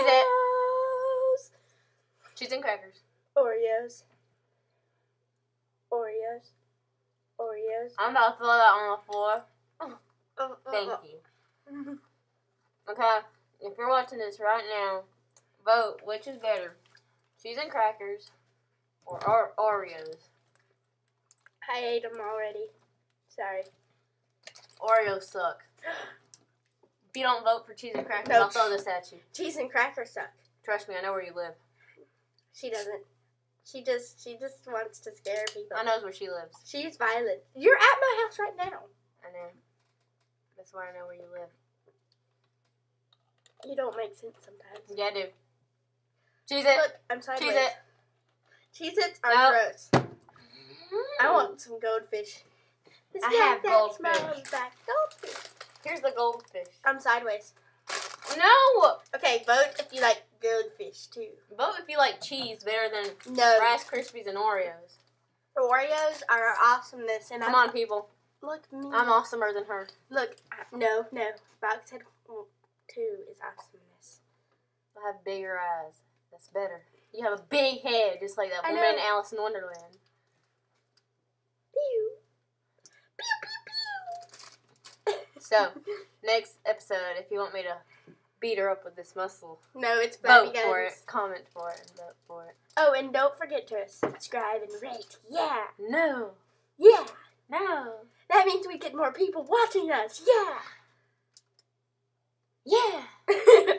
Cheese it. Cheese and crackers. Oreos. Oreos. Oreos. I'm about to throw that on the floor. Uh, uh, uh, uh. Thank you. Okay, if you're watching this right now, vote which is better, cheese and crackers or, or Oreos. I ate them already. Sorry. Oreos suck. If you don't vote for cheese and crackers, No. I'll throw this at you. Cheese and crackers suck. Trust me, I know where you live. She doesn't. She just she just wants to scare people. I knows where she lives. She's violent. You're at my house right now. I know. That's why I know where you live. You don't make sense sometimes. Yeah, I do. Cheese it. Look, I'm sideways. Cheese it. Cheez Its are No. gross. I want some goldfish. The I have that goldfish. smells like goldfish. Here's the goldfish. I'm sideways. No! Okay, vote if you like goldfish too. Vote if you like cheese better than No, Rice Krispies and Oreos. Oreos are awesomeness, and Come I'm, on, people. Look me. I'm awesomer than her. Look, I- no, no. Boxhead two is awesomeness. I have bigger eyes. That's better. You have a big head, just like that I woman in. Alice in Wonderland. So, next episode, if you want me to beat her up with this muscle, no, it's Baby vote for it, comment for it, and vote for it. Oh, and don't forget to subscribe and rate. Yeah, No, yeah. no, That means we get more people watching us. Yeah. yeah.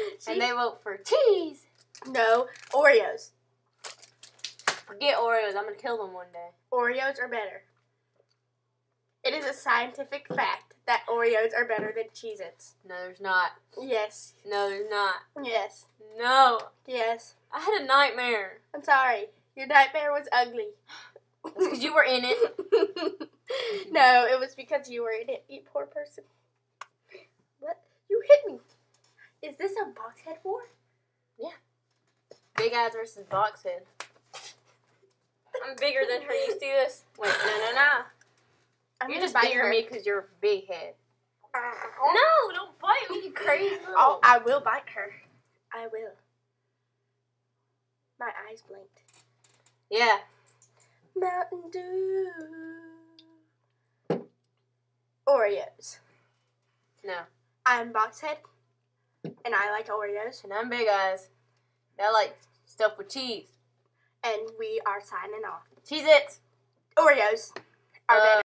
And they vote for cheese. no Oreos. Forget Oreos. I'm gonna kill them one day. Oreos are better. It is a scientific fact that Oreos are better than Cheez-Its. No, there's not. Yes. No, there's not. Yes. No. Yes. I had a nightmare. I'm sorry. Your nightmare was ugly. Because you were in it. no, it was because you were in it, you poor person. What? You hit me. Is this a boxhead war? Yeah. Big eyes versus box head. I'm bigger than her. You see this? Wait, no, no, no. I'm You're just bite bigger her. than me because you're a big head. No, don't bite me, you crazy little. Oh, I will bite her. I will. My eyes blinked. yeah. Mountain Dew. Oreos. No. I'm Boxhead, and I like Oreos, And I'm big eyes. I like stuff with cheese. and we are signing off. Cheese it. Oreos are Uh, better.